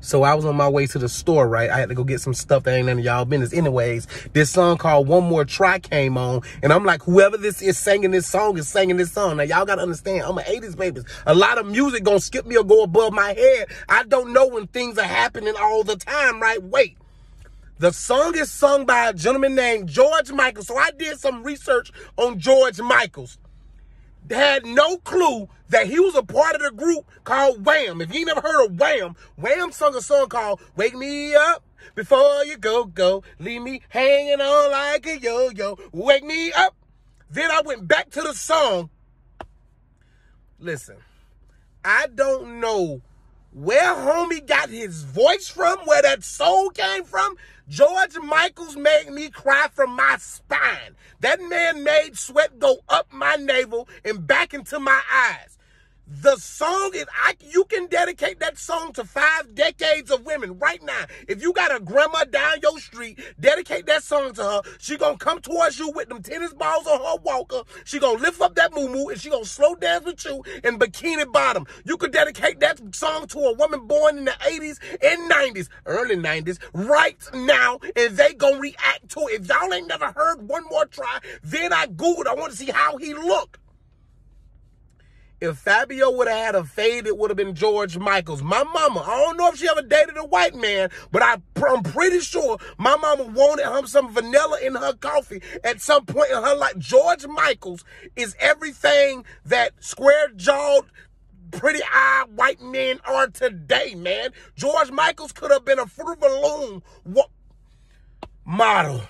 So I was on my way to the store, right? I had to go get some stuff that ain't none of y'all business. Anyways, this song called One More Try came on. And I'm like, whoever this is singing this song is singing this song. Now y'all gotta understand, I'm an 80s baby. A lot of music gonna skip me or go above my head. I don't know when things are happening all the time, right? Wait. The song is sung by a gentleman named George Michael. So I did some research on George Michaels. Had no clue that he was a part of the group called Wham. If you never heard of Wham, Wham sung a song called Wake Me Up Before You Go Go. Leave me hanging on like a yo-yo. Wake me up. Then I went back to the song. Listen, I don't know where homie got his voice from, where that soul came from. George Michaels made me cry from my spine. That man made sweat go up my navel and back into my eyes. The song is I you can dedicate that song to five decades of women right now. If you got a grandma down your street, dedicate that song to her. She gonna come towards you with them tennis balls on her walker. She gonna lift up that moo and she gonna slow dance with you in bikini bottom. You could dedicate that song to a woman born in the 80s and 90s, early 90s, right now, and they gonna react to it. If y'all ain't never heard one more try, then I Googled. I want to see how he looked. If Fabio would have had a fade, it would have been George Michaels. My mama, I don't know if she ever dated a white man, but I, I'm pretty sure my mama wanted him some vanilla in her coffee at some point in her life. George Michaels is everything that square-jawed, pretty eyed white men are today, man. George Michaels could have been a fruit balloon model.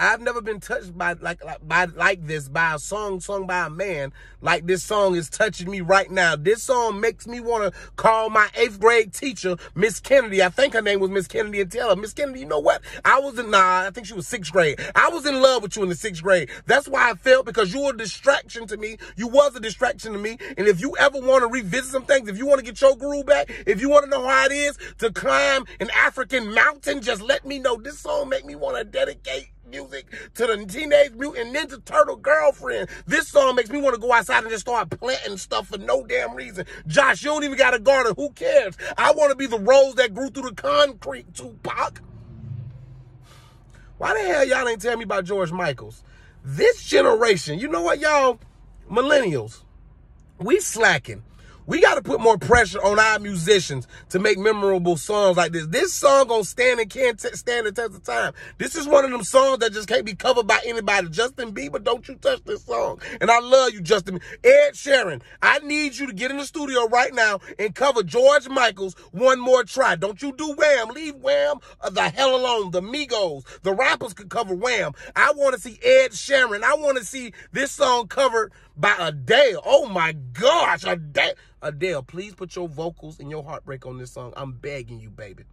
I've never been touched by like, like by like this by a song sung by a man like this song is touching me right now. This song makes me want to call my eighth grade teacher, Miss Kennedy. I think her name was Miss Kennedy and tell her, Miss Kennedy, you know what? I was in nah, I think she was sixth grade. I was in love with you in the sixth grade. That's why I felt because you were a distraction to me. You was a distraction to me. And if you ever want to revisit some things, if you want to get your groove back, if you want to know how it is to climb an African mountain, just let me know. This song make me want to dedicate music to the Teenage Mutant Ninja Turtle girlfriend. This song makes me want to go outside and just start planting stuff for no damn reason. Josh, you don't even got a garden. Who cares? I want to be the rose that grew through the concrete, Tupac. Why the hell y'all ain't tell me about George Michaels? This generation, you know what, y'all? Millennials, we slacking. We got to put more pressure on our musicians to make memorable songs like this. This song gonna stand and can't stand the test of time. This is one of them songs that just can't be covered by anybody. Justin Bieber, don't you touch this song. And I love you, Justin. Ed Sheeran, I need you to get in the studio right now and cover George Michael's One More Try. Don't you do Wham. Leave Wham uh, the hell alone. The Migos, the rappers could cover Wham. I want to see Ed Sheeran. I want to see this song covered by Adele. Oh my gosh, Adele. Adele, please put your vocals and your heartbreak on this song. I'm begging you, baby.